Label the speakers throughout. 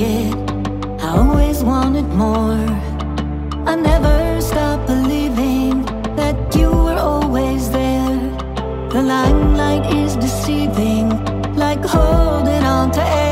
Speaker 1: I always wanted more. I never stopped believing that you were always there. The limelight is deceiving, like holding on to air.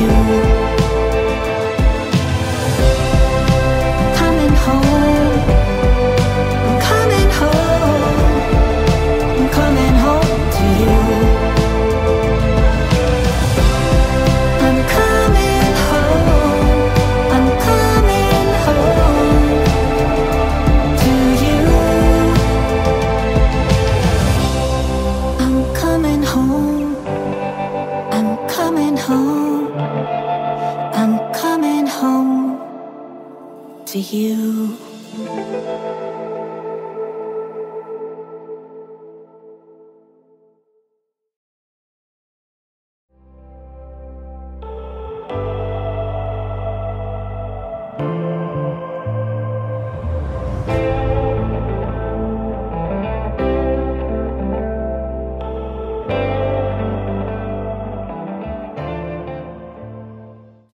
Speaker 1: you. to you.